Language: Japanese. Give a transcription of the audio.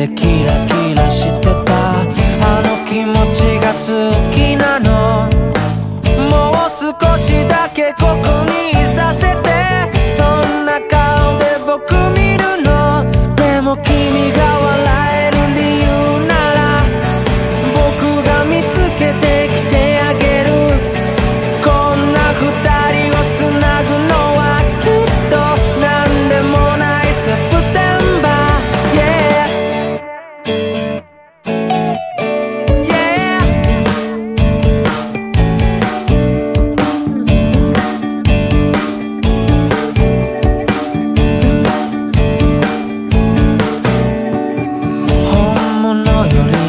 でキラキラ your